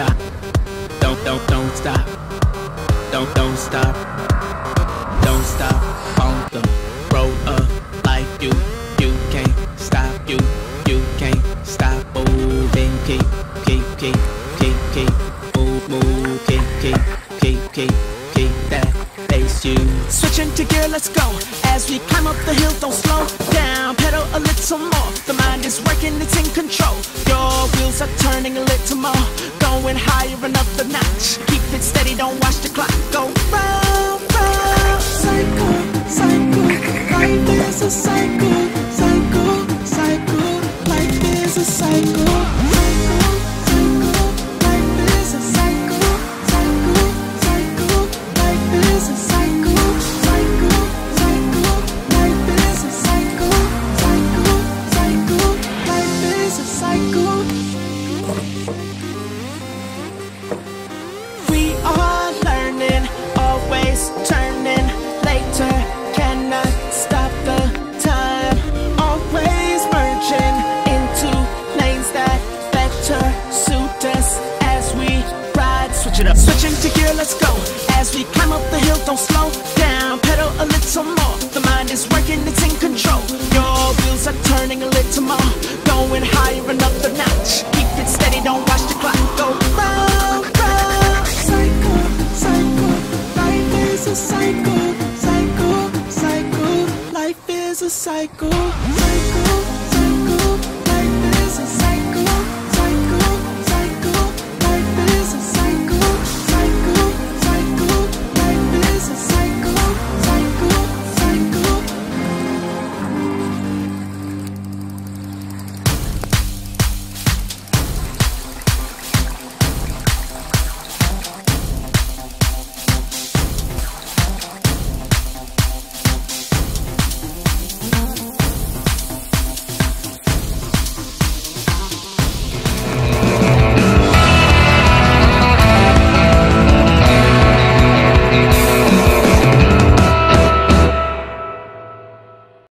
stop. Don't, don't, don't stop. Don't, don't stop. Don't stop on the road of life. You, you can't stop. You, you can't stop moving. Keep, keep, keep, keep, keep, move, move, keep, keep, keep, keep, keep that bass. You Switching to gear, let's go. As we climb up the hill, don't slow down. Pedal a little more. The mind is working, it's in control. Your wheels are turning a little more. Going higher another notch. Keep it steady, don't watch the clock go round, round. Cycle, cycle. Life is a cycle, cycle, cycle. Life is a. Cycle, let's go. As we climb up the hill, don't slow down. Pedal a little more. The mind is working, it's in control. Your wheels are turning a little more. Going higher another notch. Keep it steady, don't watch the clock go round, round. Cycle, cycle. Life is a cycle, cycle, cycle. Life is a cycle.